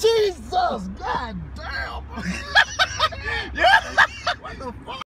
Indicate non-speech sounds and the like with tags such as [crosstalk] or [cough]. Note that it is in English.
Jesus, god damn. [laughs]